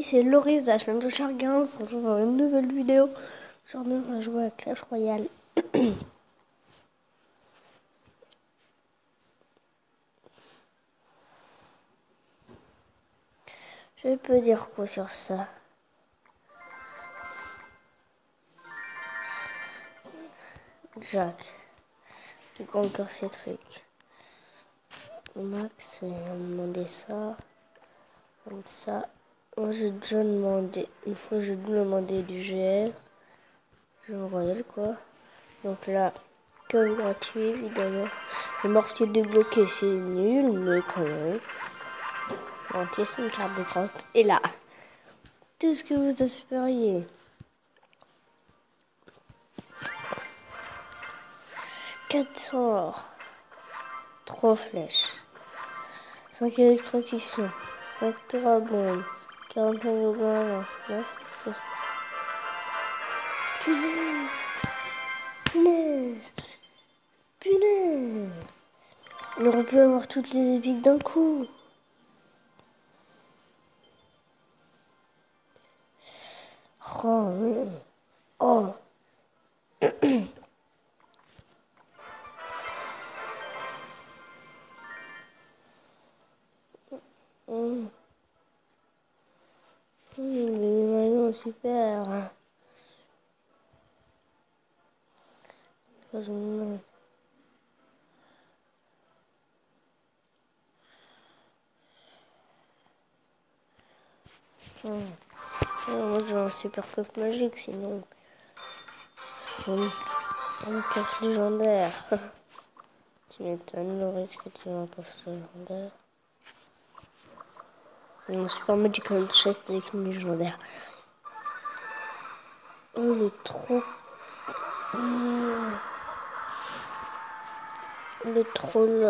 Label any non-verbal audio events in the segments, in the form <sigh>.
c'est Loris de la chaîne de Chargain. On se dans une nouvelle vidéo. Aujourd'hui, on va jouer à Clash Royale. <coughs> Je peux dire quoi sur ça? Jack. Je encore ces trucs. Max, il a demandé ça. Comme ça. Moi, j'ai déjà demandé. Une fois, j'ai demandé du GR. Jeu royal, quoi. Donc là, que gratuit, évidemment. Le mortier débloqué, c'est nul, mais quand même. Mortier, c'est une carte de compte. Et là, tout ce que vous espériez. Quatre sorts. Trois flèches. 5 électrocutions. 5 tours. 45 gobelins c'est Punaise. Punaise. Punaise. Alors on peut avoir toutes les épiques d'un coup. Oh, mais... Oh Super. Mmh. moi j'ai un super coffre magique sinon. On, me coffre légendaire. <laughs> tu m'étonnes, le risque que tu un coffre légendaire. Mon super magical chest avec une légendaire. Oh, le trop. Le troll.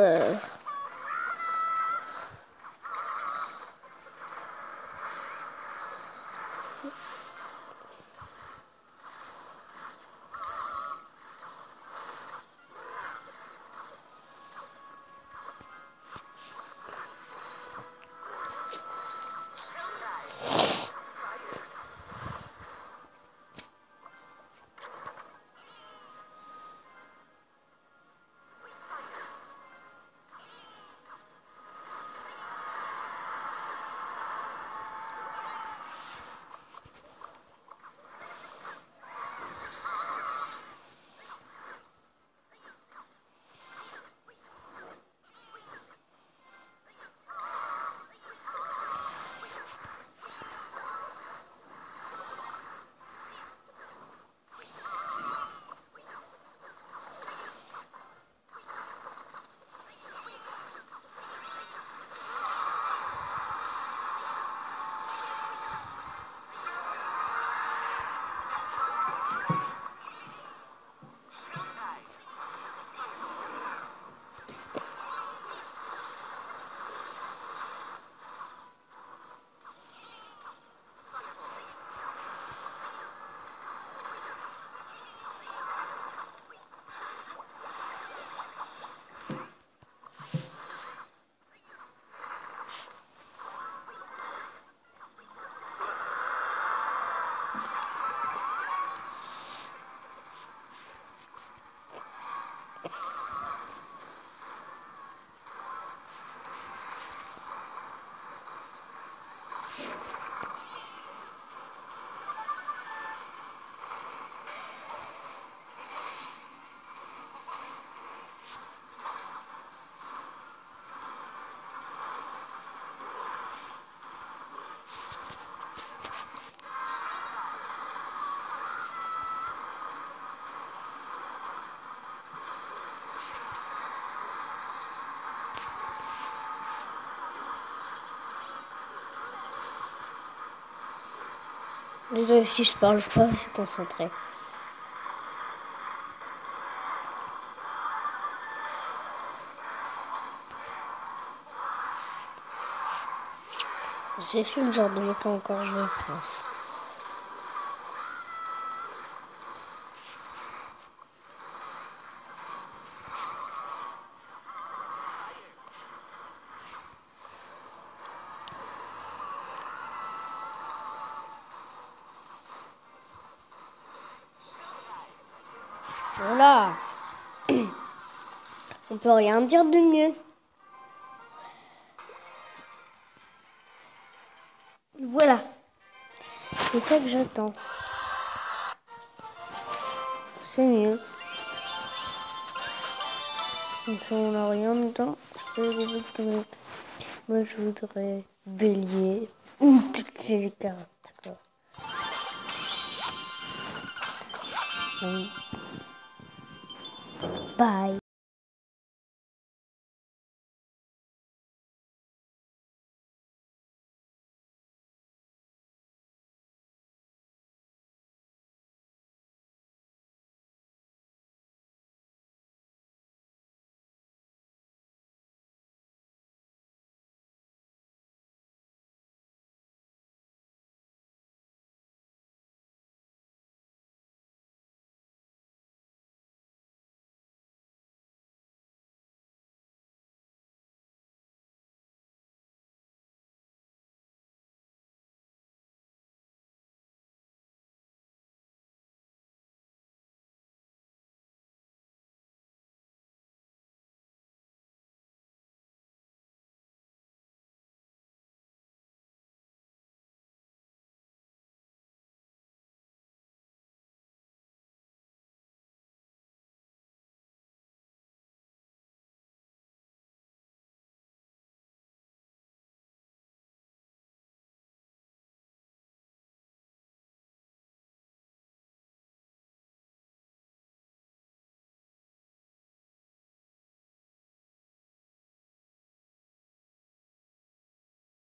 Désolé si je parle pas, je suis concentré. J'ai fait le genre de encore joué France. Voilà. On peut rien dire de mieux. Voilà. C'est ça que j'attends. C'est mieux. on n'a rien dedans. Moi, je voudrais bélier. Toutes ces cartes. Bye.